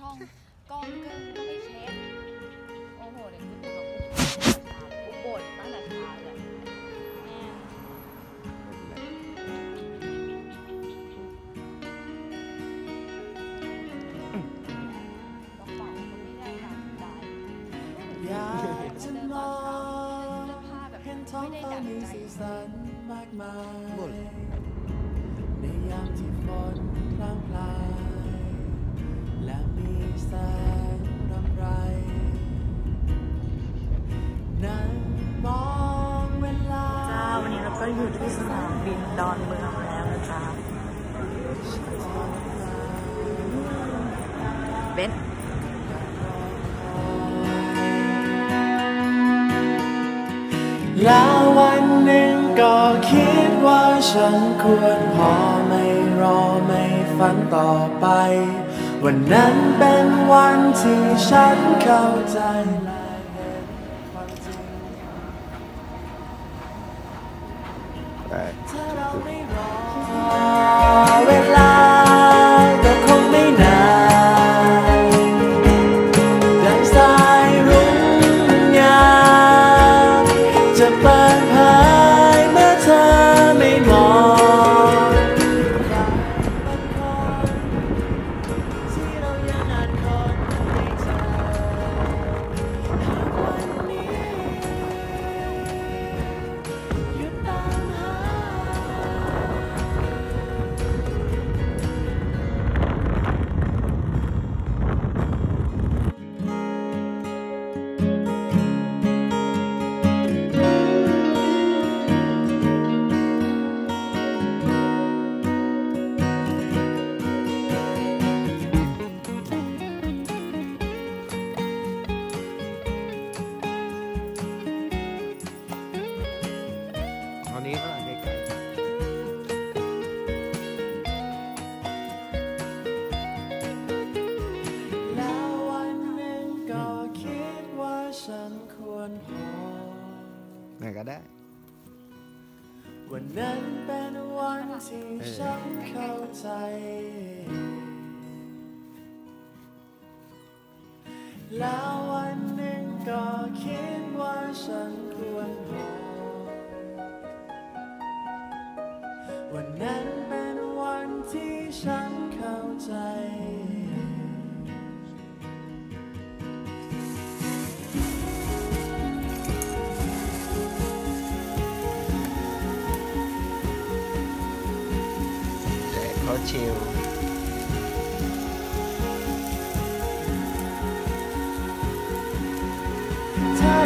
ช่องกล้องก็ก็ไม่เช็ดโอ้โหเดี๋ยวคุณดูกับกูบ่นตั้งแต่เช้าเลยแม่กระเป๋าก็ไม่ได้ดังใจอยากจะมองเสื้อผ้าแบบเห็นท้องไม่ได้ฟ้าดังมีใจสีสันมากมายบ่นในยามที่ฝนพรางพลาย อยู่ที่สนามบินดอนเมืองแล้วนะจ๊ะเบนแล้ววันหนึ่งก็คิดว่าฉันควรพอไม่รอไม่ฝันต่อไป วันนั้นเป็นวันที่ฉันเข้าใจ ฉันควรพอๆไหนก็ได้ วันนั้นเป็นวันที่เออฉันเข้าใจ แล้ววันหนึ่งก็คิดว่าฉันควรพอ วันนั้นเป็นวันที่ฉัน แต่